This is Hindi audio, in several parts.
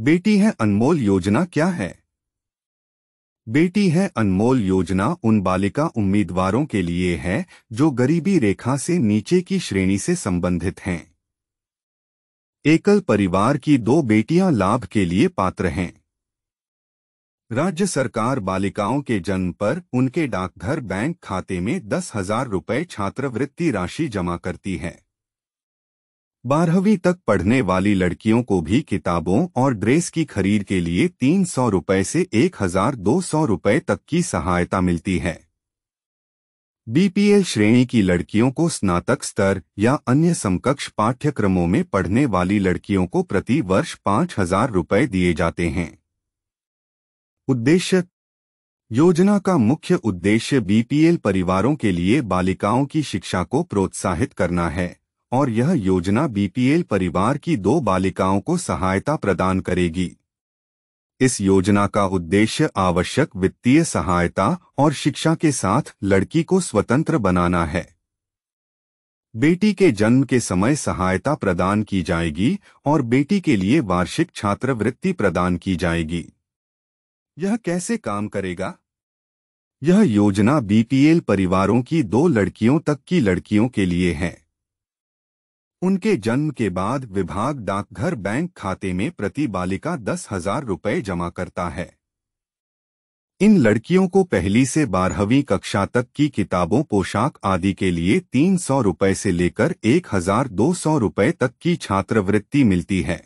बेटी है अनमोल योजना क्या है? बेटी है अनमोल योजना उन बालिका उम्मीदवारों के लिए है जो गरीबी रेखा से नीचे की श्रेणी से संबंधित हैं। एकल परिवार की दो बेटियाँ लाभ के लिए पात्र हैं। राज्य सरकार बालिकाओं के जन्म पर उनके डाकघर बैंक खाते में दस हज़ार रुपये छात्रवृत्ति राशि जमा करती है। बारहवीं तक पढ़ने वाली लड़कियों को भी किताबों और ड्रेस की खरीद के लिए तीन सौ रुपये से एक हज़ार दो सौ रुपये तक की सहायता मिलती है। बीपीएल श्रेणी की लड़कियों को स्नातक स्तर या अन्य समकक्ष पाठ्यक्रमों में पढ़ने वाली लड़कियों को प्रति वर्ष पाँच हज़ार रुपये दिए जाते हैं। उद्देश्य योजना का मुख्य उद्देश्य बीपीएल परिवारों के लिए बालिकाओं की शिक्षा को प्रोत्साहित करना है। और यह योजना बीपीएल परिवार की दो बालिकाओं को सहायता प्रदान करेगी। इस योजना का उद्देश्य आवश्यक वित्तीय सहायता और शिक्षा के साथ लड़की को स्वतंत्र बनाना है। बेटी के जन्म के समय सहायता प्रदान की जाएगी और बेटी के लिए वार्षिक छात्रवृत्ति प्रदान की जाएगी। यह कैसे काम करेगा? यह योजना बीपीएल परिवारों की दो लड़कियों तक की लड़कियों के लिए है। उनके जन्म के बाद विभाग डाकघर बैंक खाते में प्रति बालिका दस हज़ार रुपये जमा करता है। इन लड़कियों को पहली से बारहवीं कक्षा तक की किताबों, पोशाक आदि के लिए तीन सौ रुपये से लेकर एक हज़ार दो सौ रुपये तक की छात्रवृत्ति मिलती है।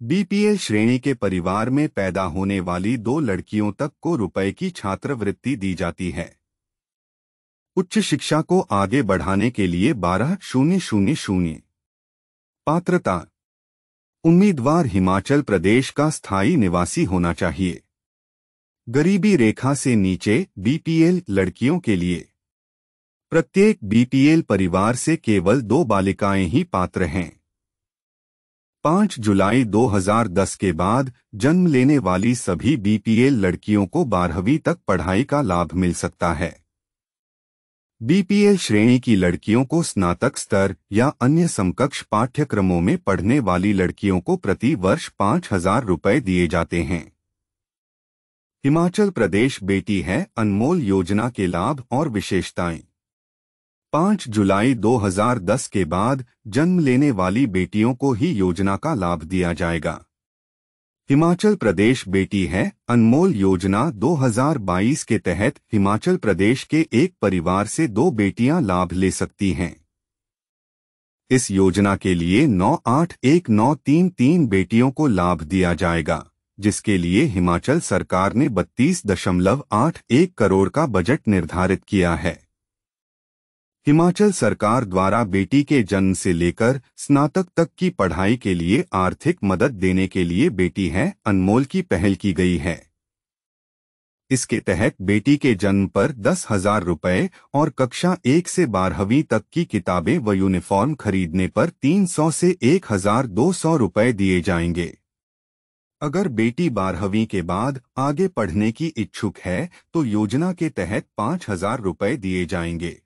बीपीएल श्रेणी के परिवार में पैदा होने वाली दो लड़कियों तक को रुपए की छात्रवृत्ति दी जाती है। उच्च शिक्षा को आगे बढ़ाने के लिए बारह शून्य शून्य शून्य। पात्रता। उम्मीदवार हिमाचल प्रदेश का स्थायी निवासी होना चाहिए। गरीबी रेखा से नीचे बीपीएल लड़कियों के लिए। प्रत्येक बीपीएल परिवार से केवल दो बालिकाएँ ही पात्र हैं। 5 जुलाई 2010 के बाद जन्म लेने वाली सभी बीपीएल लड़कियों को बारहवीं तक पढ़ाई का लाभ मिल सकता है। बीपीएल श्रेणी की लड़कियों को स्नातक स्तर या अन्य समकक्ष पाठ्यक्रमों में पढ़ने वाली लड़कियों को प्रति वर्ष पाँच हज़ार रुपये दिए जाते हैं। हिमाचल प्रदेश बेटी है अनमोल योजना के लाभ और विशेषताएँ। 5 जुलाई 2010 के बाद जन्म लेने वाली बेटियों को ही योजना का लाभ दिया जाएगा। हिमाचल प्रदेश बेटी है, अनमोल योजना 2022 के तहत हिमाचल प्रदेश के एक परिवार से दो बेटियाँ लाभ ले सकती हैं। इस योजना के लिए नौ आठ एक नौ तीन तीन बेटियों को लाभ दिया जाएगा, जिसके लिए हिमाचल सरकार ने बत्तीस दशमलव आठ एक करोड़ का बजट निर्धारित किया है। हिमाचल सरकार द्वारा बेटी के जन्म से लेकर स्नातक तक की पढ़ाई के लिए आर्थिक मदद देने के लिए बेटी है, अनमोल की पहल की गई है। इसके तहत बेटी के जन्म पर दस हज़ार रुपये और कक्षा एक से बारहवीं तक की किताबें व यूनिफॉर्म खरीदने पर तीन सौ से एक हज़ार दो सौ रुपये दिए जाएँगे। अगर बेटी बारहवीं के बाद आगे पढ़ने की इच्छुक है तो योजना के तहत पाँच हज़ार रुपये दिए जाएँगे।